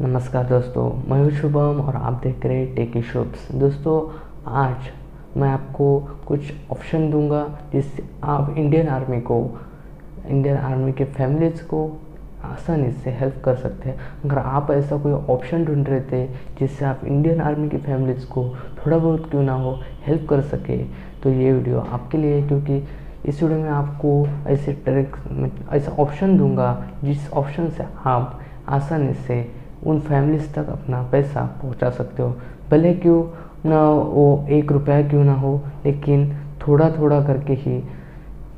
नमस्कार दोस्तों, मैं हूँ शुभम और आप देख रहे हैं टेकी शुभ्स दोस्तों, आज मैं आपको कुछ ऑप्शन दूँगा जिससे आप इंडियन आर्मी को इंडियन आर्मी के फैमिलीज़ को आसानी से हेल्प कर सकते हैं। अगर आप ऐसा कोई ऑप्शन ढूंढ रहे थे जिससे आप इंडियन आर्मी की फैमिलीज़ को थोड़ा बहुत क्यों ना हो हेल्प कर सके तो ये वीडियो आपके लिए है, क्योंकि इस वीडियो में आपको ऐसे ट्रिक ऐसा ऑप्शन दूँगा जिस ऑप्शन से आप आसानी से उन फैमिलीज़ तक अपना पैसा पहुँचा सकते हो। भले क्यों ना वो एक रुपया क्यों ना हो, लेकिन थोड़ा थोड़ा करके ही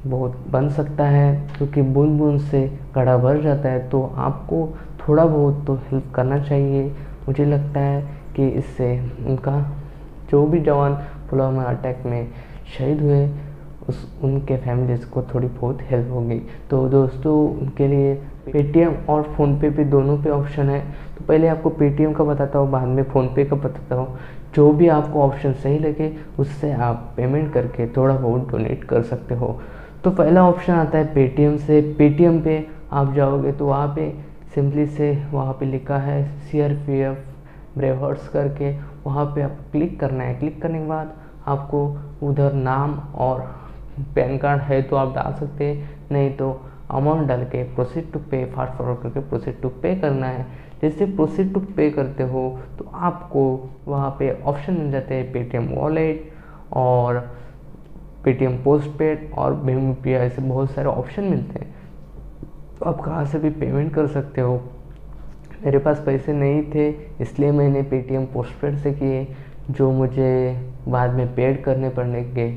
बहुत बन सकता है, क्योंकि बूंद बूंद से घड़ा भर जाता है तो आपको थोड़ा बहुत तो हेल्प करना चाहिए। मुझे लगता है कि इससे उनका जो भी जवान पुलवामा अटैक में शहीद हुए, उस, उनके फैमिलीज़ को थोड़ी बहुत हेल्प होगी। तो दोस्तों, उनके लिए पेटीएम और फ़ोनपे पे दोनों पे ऑप्शन है। तो पहले आपको पेटीएम का बताता हूँ, बाद में फ़ोनपे का बताता हूँ। जो भी आपको ऑप्शन सही लगे, उससे आप पेमेंट करके थोड़ा बहुत डोनेट कर सकते हो। तो पहला ऑप्शन आता है पेटीएम से। पेटीएम पे आप जाओगे तो वहाँ पे सिंपली से वहाँ पे लिखा है सी आर पी एफ़ ब्रेवर्स करके वहाँ पे आप क्लिक करना है। क्लिक करने के बाद आपको उधर नाम और पैन कार्ड है तो आप डाल सकते हैं। नहीं तो अमाउंट डाल के proceed to pay fast forward करके प्रोसीड टू पे करना है। जैसे प्रोसीड टू पे करते हो तो आपको वहाँ पे ऑप्शन मिल जाते हैं पेटीएम वॉलेट और पेटीएम पोस्ट पेड और भीम यू ऐसे बहुत सारे ऑप्शन मिलते हैं। तो आप कहाँ से भी पेमेंट कर सकते हो। मेरे पास पैसे नहीं थे, इसलिए मैंने पेटीएम पोस्ट पेड से किए, जो मुझे बाद में पेड करने पड़ने गए।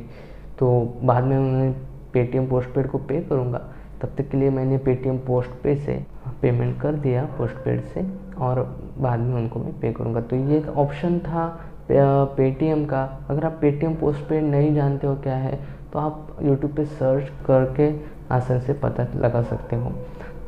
तो बाद में मैं पेटीएम पोस्ट पेड को पे करूँगा। तब तक के लिए मैंने पेटीएम पोस्ट पे से पेमेंट कर दिया पोस्ट पेड से, और बाद में उनको मैं पे करूँगा। तो ये एक ऑप्शन था पेटीएम का। अगर आप पेटीएम पोस्ट पेड नहीं जानते हो क्या है तो आप यूट्यूब पे सर्च करके आसान से पता लगा सकते हो।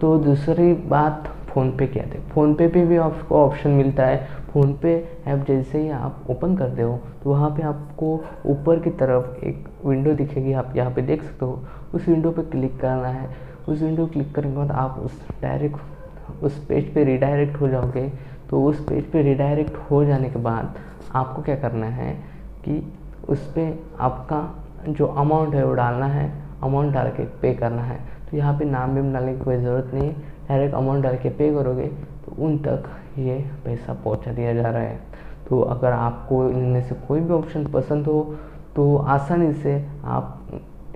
तो दूसरी बात फ़ोनपे क्या थे। फ़ोनपे पे भी आपको ऑप्शन मिलता है। फ़ोनपे ऐप जैसे ही आप ओपन करते हो तो वहाँ पे आपको ऊपर की तरफ़ एक विंडो दिखेगी। आप यहाँ पे देख सकते हो, उस विंडो पे क्लिक करना है। उस विंडो क्लिक करने के बाद आप उस डायरेक्ट उस पेज पे रिडायरेक्ट हो जाओगे। तो उस पेज पे रिडायरेक्ट हो जाने के बाद आपको क्या करना है कि उस पर आपका जो अमाउंट है वो डालना है। अमाउंट डाल के पे करना है। तो यहाँ पे नाम भी डालने की कोई ज़रूरत नहीं डायरेक्ट अमाउंट डाल के पे करोगे तो उन तक ये पैसा पहुँचा दिया जा रहा है। तो अगर आपको इनमें से कोई भी ऑप्शन पसंद हो तो आसानी से आप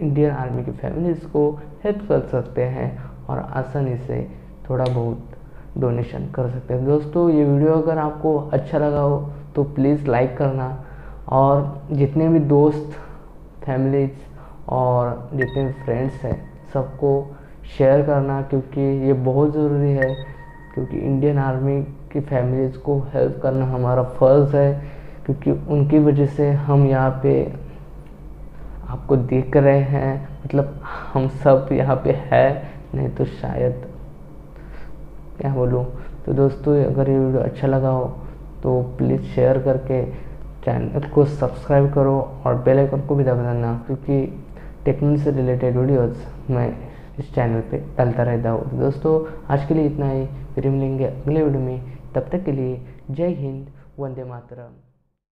इंडियन आर्मी की फैमिलीज़ को हेल्प कर सकते हैं और आसानी से थोड़ा बहुत डोनेशन कर सकते हैं। दोस्तों, ये वीडियो अगर आपको अच्छा लगा हो तो प्लीज़ लाइक करना और जितने भी दोस्त फैमिलीज़ और जितने फ्रेंड्स हैं, सबको शेयर करना क्योंकि ये बहुत ज़रूरी है, क्योंकि इंडियन आर्मी की फैमिलीज़ को हेल्प करना हमारा फ़र्ज़ है, क्योंकि उनकी वजह से हम यहाँ पे आपको देख रहे हैं मतलब हम सब यहाँ पे है, नहीं तो शायद, क्या बोलूँ? तो दोस्तों, अगर ये वीडियो अच्छा लगा हो तो प्लीज़ शेयर करके चैनल को सब्सक्राइब करो और बेल आइकन को भी दबा देना, क्योंकि टेक्नोलॉजी से रिलेटेड वीडियोस मैं इस चैनल पे डालता रहता हूँ। तो दोस्तों, आज के लिए इतना ही। फिर मिलेंगे अगले वीडियो में। तब तक के लिए जय हिंद, वंदे मातरम।